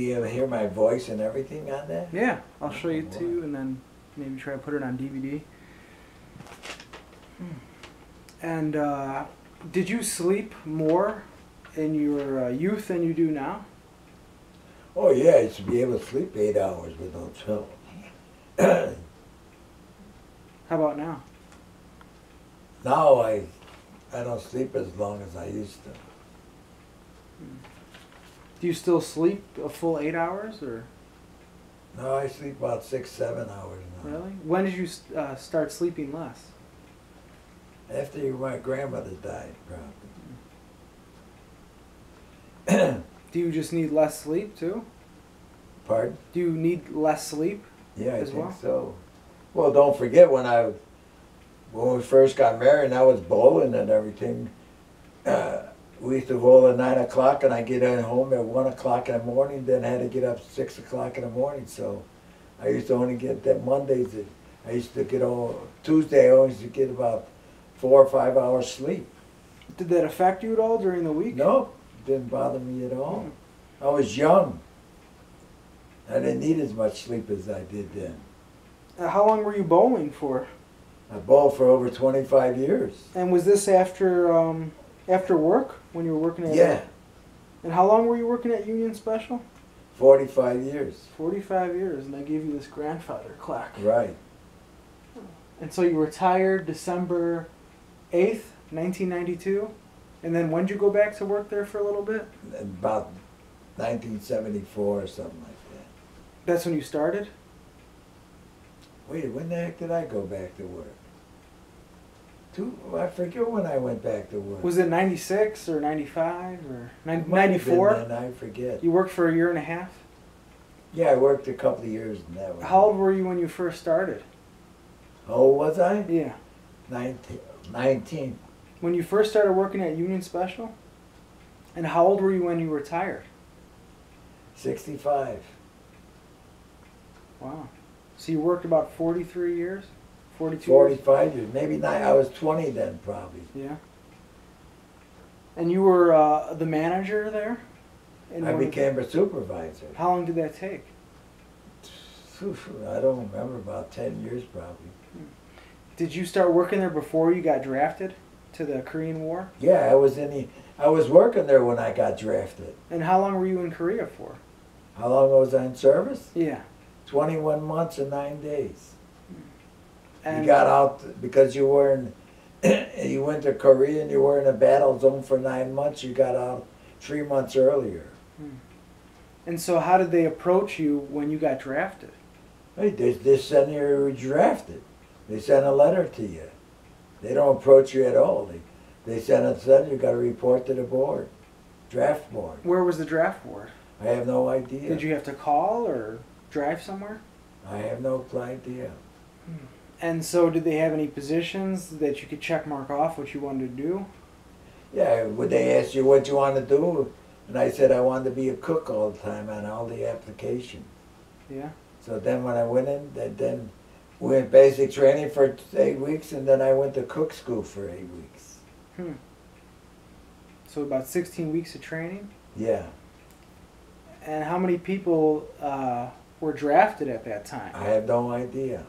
be able to hear my voice and everything on that? Yeah, I'll show you Oh, too, and then maybe try to put it on DVD. And uh, did you sleep more in your uh, youth than you do now? Oh yeah, I should be able to sleep eight hours without trouble. How about now? now I, I don't sleep as long as I used to. Do you still sleep a full eight hours, or No, I sleep about six, seven hours now. really? When did you uh, start sleeping less? After my grandmother died, probably. Do you just need less sleep too? Pardon? Do you need less sleep? Yeah, I As think well? so. Well, don't forget when I, when we first got married, and I was bowling and everything. Uh, we used to roll at nine o'clock, and I get home at one o'clock in the morning. Then I had to get up six o'clock in the morning. So, I used to only get that Mondays. I used to get all Tuesday. I always used to get about four or five hours sleep. Did that affect you at all during the week? No, didn't bother me at all. I was young. I didn't need as much sleep as I did then. Uh, how long were you bowling for? I bowled for over 25 years. And was this after um, after work when you were working at? Yeah, And how long were you working at Union Special? 45 years. Forty-five years, and they gave you this grandfather clock. Right. And so you retired December eighth, nineteen ninety-two. And then when did you go back to work there for a little bit? About 1974 or something like that. That's when you started. Wait, when the heck did I go back to work? Two, I forget when I went back to work. Was it ninety-six or ninety-five or It might have been ninety-four? then, I forget. You worked for a year and a half. Yeah, I worked a couple of years in that. one. How old were you when you first started? How old was I? Yeah. 19. 19. When you first started working at Union Special? And how old were you when you retired? 65. Wow. So you worked about 43 years? 42 45 years. Maybe not. I was 20 then, probably. Yeah. And you were uh, the manager there? And I became a supervisor. How long did that take? I don't remember, about 10 years probably. Did you start working there before you got drafted to the Korean War? Yeah, I was in the, I was working there when I got drafted. And how long were you in Korea for? How long was I in service? Yeah. 21 months and nine days. And you got uh, out because you were in, you went to Korea and you were in a battle zone for nine months. You got out three months earlier. Hmm. And so how did they approach you when you got drafted? Hey, they, they send you were drafted. They sent a letter to you. They don't approach you at all. They, they send a letter. You got to report to the board, draft board. Where was the draft board? I have no idea. Did you have to call or drive somewhere? I have no idea. Hmm. And so did they have any positions that you could check mark off what you wanted to do? Yeah, would they ask you what you want to do? And I said I wanted to be a cook all the time on all the applications. Yeah. So then when I went in, then, then we went basic training for eight weeks, and then I went to cook school for eight weeks. Hmm. So about 16 weeks of training. Yeah, And how many people uh, were drafted at that time? I have no idea.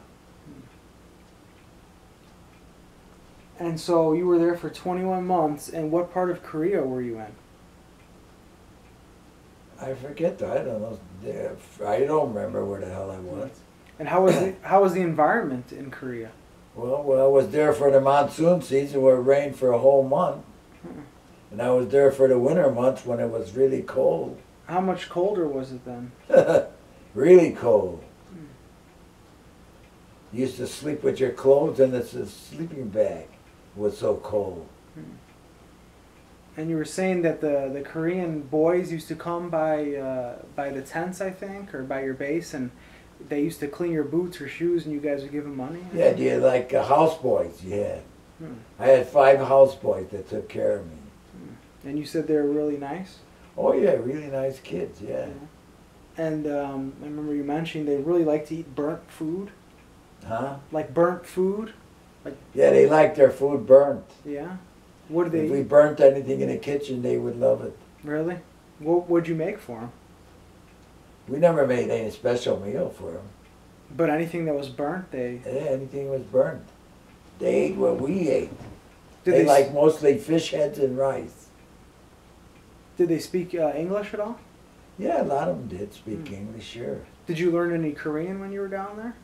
And so you were there for 21 months. And what part of Korea were you in? I forget. that. I don't know. I don't remember where the hell I was. And how was the, how was the environment in Korea? Well, well, I was there for the monsoon season where it rained for a whole month, hmm. and I was there for the winter months when it was really cold, How much colder was it then? really cold. Hmm. You used to sleep with your clothes in a sleeping bag. Was so cold. And you were saying that the, the Korean boys used to come by uh, by the tents, I think, or by your base, and they used to clean your boots or shoes, and you guys would give them money. Yeah, do you like uh, houseboys? Had. Hmm. I had five houseboys that took care of me. And you said they were really nice. Oh yeah, really nice kids. Yeah. And um, I remember you mentioning they really like to eat burnt food, Huh? like burnt food. Yeah, they like their food burnt. Yeah. What did they If we eat? burnt anything in the kitchen, they would love it. Really? What would you make for them? We never made any special meal for them. But anything that was burnt, they Yeah, Anything was burnt. They ate what we ate. did they, they, like mostly fish heads and rice. did they speak uh, English at all? Yeah, a lot of them did speak Hmm. English, sure. Did you learn any Korean when you were down there?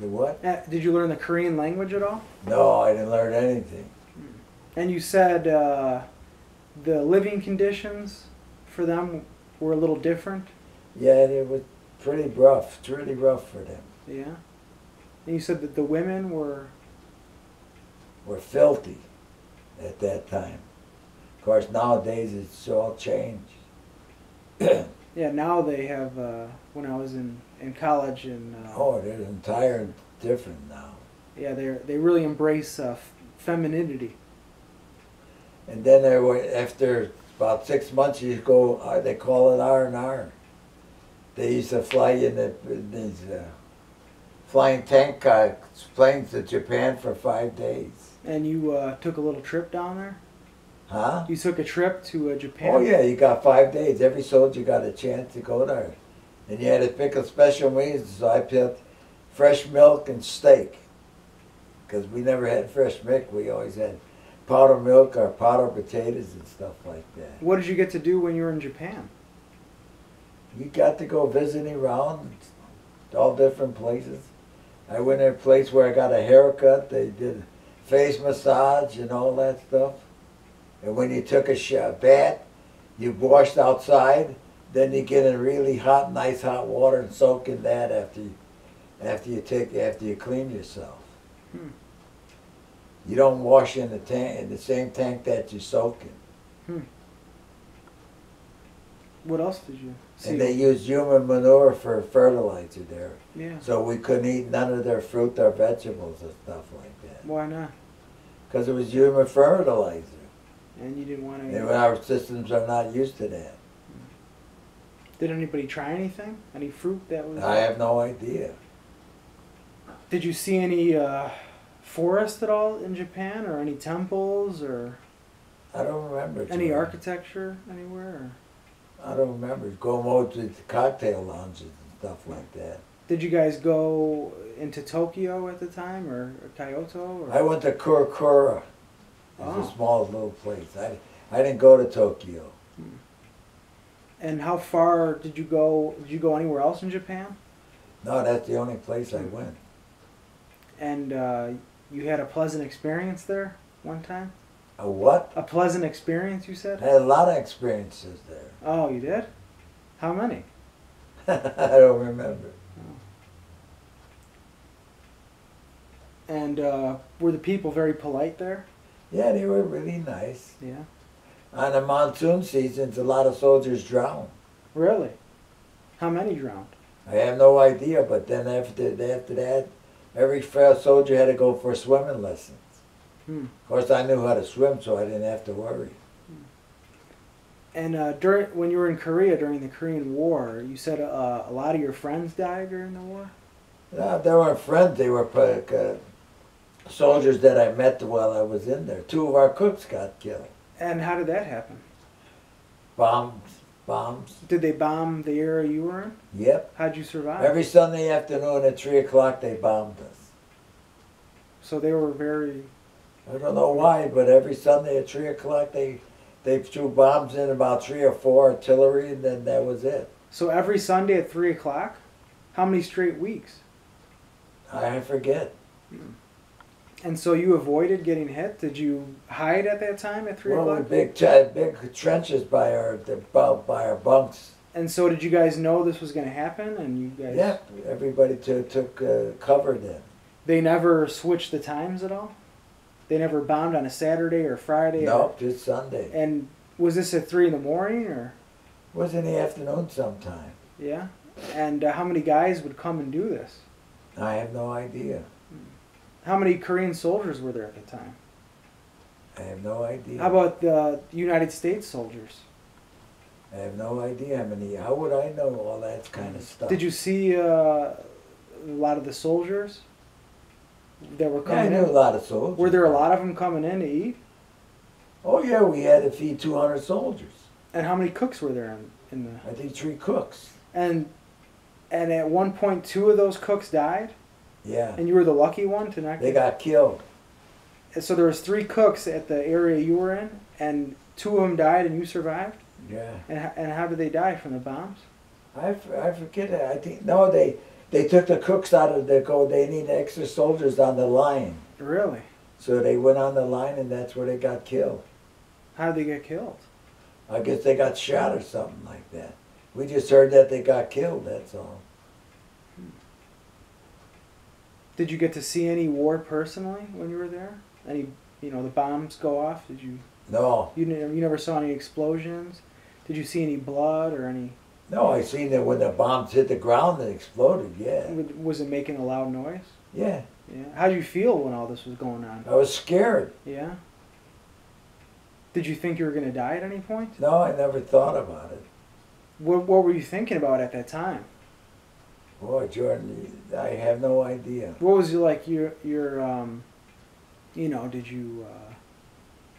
The what? Uh, did you learn the Korean language at all? No, I didn't learn anything. And you said uh, the living conditions for them were a little different. Yeah, it was pretty rough. It's really rough for them. Yeah. And you said that the women were. We're filthy at that time. Of course, nowadays it's all changed. Yeah, now they have. Uh, when I was in, in college, and uh, oh, they're entire different now. yeah, they they really embrace uh, f- femininity. And then there were after about six months, you go. Uh, they call it R and R. They used to fly in, the, in these uh, flying tank uh, planes to Japan for five days. And you uh, took a little trip down there. Huh? You took a trip to uh, Japan. Oh yeah, you got five days. Every soldier got a chance to go there, and you had to pick a special meals. So I picked fresh milk and steak, because we never had fresh milk. We always had powdered milk or powdered potatoes and stuff like that. What did you get to do when you were in Japan? You got to go visiting around all different places. I went to a place where I got a haircut. They did face massage and all that stuff. And when you took a sh- bath, you washed outside. Then you get in really hot, nice hot water and soak in that after you, after you take after you clean yourself. Hmm. You don't wash in the tank in the same tank that you soak in. What else did you see? And they used human manure for fertilizer there. yeah. So we couldn't eat none of their fruit or vegetables and stuff like that. Why not? Because it was human fertilizer. And you didn't want And to. our systems are not used to that. Did anybody try anything? Any fruit that was? I have no idea. Did you see any uh, forest at all in Japan, or any temples, or I don't remember. any Joe. architecture anywhere? Or? I don't remember. Going over to cocktail lounges and stuff like that. Did you guys go into Tokyo at the time, or, or Kyoto? Or? I went to Kurokura. It's Oh. a small little place. I, I didn't go to Tokyo. And how far did you go? Did you go anywhere else in Japan? No, that's the only place I went. And uh, you had a pleasant experience there one time. A what? A pleasant experience, you said? I had a lot of experiences there. Oh, you did? How many? I don't remember. And uh, were the people very polite there? Yeah, they were really nice. Yeah. On the monsoon seasons, a lot of soldiers drown. Really? How many drowned? I have no idea, but then after after that, every soldier had to go for swimming lessons. Hmm. Of course, I knew how to swim, so I didn't have to worry. And uh, during when you were in Korea during the Korean War, you said uh, a lot of your friends died during the war. No, they weren't friends. They were uh, soldiers that I met while I was in there. Two of our cooks got killed. And how did that happen? Bombs, bombs. Did they bomb the area you were in? Yep. How'd you survive? Every Sunday afternoon at three o'clock, they bombed us. so they were very. I don't know why, but every Sunday at three o'clock they they threw bombs in about three or four artillery, and then that was it. So every Sunday at three o'clock. How many straight weeks? I forget. Hmm. And so you avoided getting hit. Did you hide at that time at three Well, o'clock? big t- big trenches by our by our bunks. And so did you guys know this was going to happen? And you guys. Yeah, everybody took took uh, cover then. They never switched the times at all. They never bombed on a Saturday or Friday. or- Nope, just Sunday. And was this at three in the morning or? It was in the afternoon sometime. Yeah. And uh, how many guys would come and do this? I have no idea. How many Korean soldiers were there at the time? I have no idea. How about the United States soldiers? I have no idea how many. How would I know all that kind of stuff? Did you see uh, a lot of the soldiers that were coming Yeah, I knew a in? lot of soldiers. Were there a lot of them coming in to eat? Oh yeah, we had to feed two hundred soldiers. And how many cooks were there in, in the? I think three cooks. And and at one point, two of those cooks died, Yeah, and you were the lucky one to not. they got killed. So there was three cooks at the area you were in, and two of them died, and you survived. Yeah, And and how did they die from the bombs? I, I forget it. I think no, they they took the cooks out of the go. They need extra soldiers on the line, Really? so they went on the line, and that's where they got killed. How did they get killed? I guess they got shot or something like that. We just heard that they got killed. That's all. Did you get to see any war personally when you were there? Any, you know, the bombs go off? Did you? No, You never, you never saw any explosions? Did you see any blood or any? no, I seen that when the bombs hit the ground, they exploded. Yeah, Was it making a loud noise? yeah. Yeah. How did you feel when all this was going on? I was scared. Yeah. Did you think you were gonna die at any point? No, I never thought about it. What What were you thinking about at that time? Boy, Jordan, I have no idea. What was it like your your um, you know? Did you? Uh,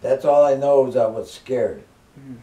That's all I know is I was scared. mm,